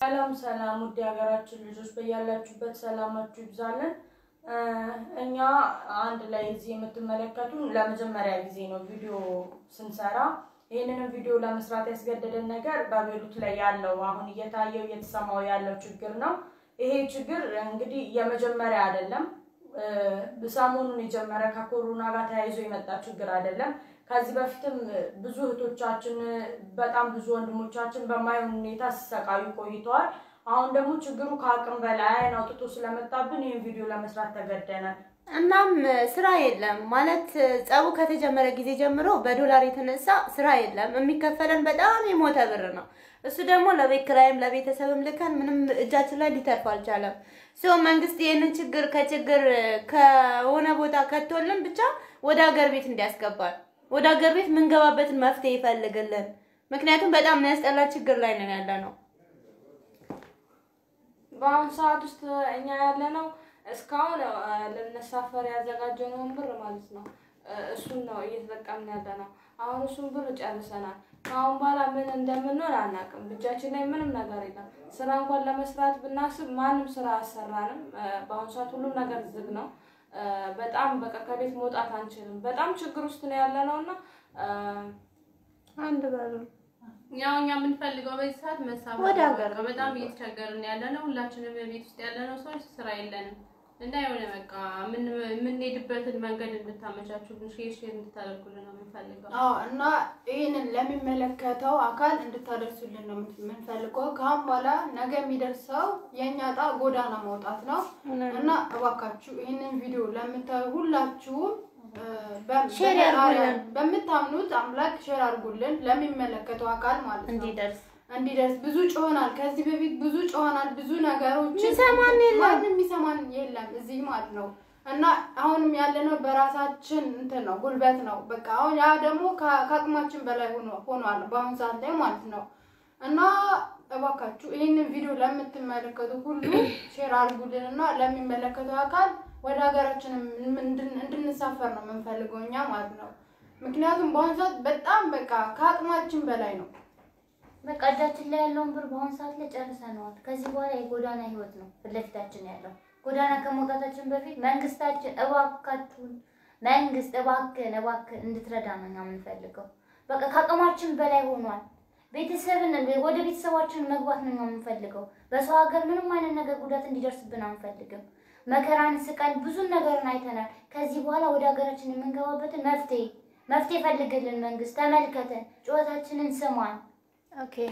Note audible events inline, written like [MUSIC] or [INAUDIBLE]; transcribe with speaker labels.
Speaker 1: ሰላም ሰላም፣ ውድ የሀገራችን ልጆች በያላችሁበት ሰላማችሁ ይብዛልን። እኛ አንድ ላይ እዚህ የምትመለከቱ ለመጀመሪያ ጊዜ ነው ቪዲዮ ስንሰራ። ይህንንም ቪዲዮ ለመስራት ያስገደደን ነገር በቤሩት ላይ ያለው አሁን እየታየው እየተሰማው ያለው ችግር ነው። ይሄ ችግር እንግዲህ የመጀመሪያ አይደለም። ሰሞኑን የጀመረ ከኮሮና ጋር ተያይዞ የመጣ ችግር አይደለም። ከዚህ በፊትም ብዙ እህቶቻችን በጣም ብዙ ወንድሞቻችን በማይሆን ሁኔታ ሲሰቃዩ ቆይተዋል። አሁን ደግሞ ችግሩ ከአቅም በላይ አውጥቶ ስለመጣብን ይህን ቪዲዮ ለመስራት ተገደናል።
Speaker 2: እናም ስራ የለም ማለት ጸቡ ከተጀመረ ጊዜ ጀምሮ በዶላር የተነሳ ስራ የለም። የሚከፈለን በጣም የሞተ ብር ነው። እሱ ደግሞ ለቤት ኪራይም ለቤተሰብም ልከን ምንም እጃችን ላይ ሊተርፍ አልቻለም። ሰው መንግስት ይህንን ችግር ከችግር ከሆነ ቦታ ከቶልን ብቻ ወደ ሀገር ቤት እንዲያስገባል ወደ ሀገር ቤት የምንገባበትን መፍትሄ ይፈልግልን። ምክንያቱም በጣም የሚያስጠላ ችግር ላይ ነን ያለ ነው።
Speaker 3: በአሁኑ ሰዓት ውስጥ እኛ ያለ ነው እስካሁን ልንሳፈር ያዘጋጀነውን ብር ማለት ነው እሱን ነው እየተጠቀምን ያለ ነው። አሁን እሱን ብር ጨርሰናል። ከአሁን በኋላ ምን እንደምንሆን አናውቅም። እጃችን ላይ ምንም ነገር የለም። ስራ እንኳን ለመስራት ብናስብ ማንም ስራ አሰራንም። በአሁኑ ሰዓት ሁሉም ነገር ዝግ ነው። በጣም በቃ ከቤት መውጣት አንችልም። በጣም ችግር ውስጥ ነው ያለነው እና
Speaker 2: አንድ በሉ
Speaker 4: ያው እኛ የምንፈልገው በዚህ ሰዓት መሳፈር
Speaker 2: ወደ
Speaker 4: ነው።
Speaker 2: ሀገር
Speaker 4: በጣም እየተቸገርን ያለነው። ሁላችንም በቤት ውስጥ ያለነው ሰዎች ስራ የለንም እና የሆነ በቃ ምን- የምንሄድበትን መንገድ እንድታመቻቹልን share share እንድታደርጉልን ነው የምንፈልገው።
Speaker 5: አዎ እና ይህንን ለሚመለከተው አካል እንድታደርሱልን ነው የምንፈልገው። ከአሁን በኋላ ነገ የሚደርሰው የእኛ ዕጣ ጎዳና መውጣት ነው እና እባካችሁ ይህንን ቪዲዮ ለምታዩ ሁላችሁም በምታምኑት አምላክ share አድርጉልን ለሚመለከተው አካል ማለት ነው
Speaker 2: እንዲደርስ
Speaker 5: እንዲደርስ ብዙ ጮሆናል። ከዚህ በፊት ብዙ ጮሆናል። ብዙ ነገሮችን
Speaker 2: የሚሰማን የለም።
Speaker 5: ማንም የሚሰማን የለም እዚህ ማለት ነው። እና አሁንም ያለነው በራሳችን እንትን ነው ጉልበት ነው። በቃ አሁን ያ ደግሞ ከአቅማችን በላይ ሆኗል በአሁኑ ሰዓት ላይ ማለት ነው። እና እባካችሁ ይህንን ቪዲዮ ለምትመለከቱ ሁሉ [COUGHS] share አድርጉልን እና ለሚመለከተው አካል ወደ ሀገራችን እንድን- እንድንሳፈር ነው የምንፈልገው እኛ ማለት ነው። ምክንያቱም በአሁኑ ሰዓት በጣም በቃ ከአቅማችን በላይ ነው።
Speaker 6: በቃ እጃችን ላይ ያለውን ብር በአሁኑ ሰዓት ላይ ጨርሰነዋል። ከዚህ በኋላ የጎዳና ህይወት ነው ፊት ለፊታችን ያለው። ጎዳና ከመውጣታችን በፊት መንግስታችን እባካችሁን፣ መንግስት እባክን እባክን እንድትረዳ ነው እኛ የምንፈልገው። በቃ ከአቅማችን በላይ ሆኗል። ቤተሰብን ወደ ቤተሰባችን መግባት ነው የምንፈልገው። በሰው ሀገር ምንም አይነት ነገር ጉዳት እንዲደርስብን አንፈልግም። መከራን ስቀን ብዙ ነገርን አይተናል። ከዚህ በኋላ ወደ ሀገራችን የምንገባበትን መፍትሄ መፍትሄ ፈልግልን መንግስት። ተመልከተን፣ ጩኸታችንን ስማን።
Speaker 2: Okay.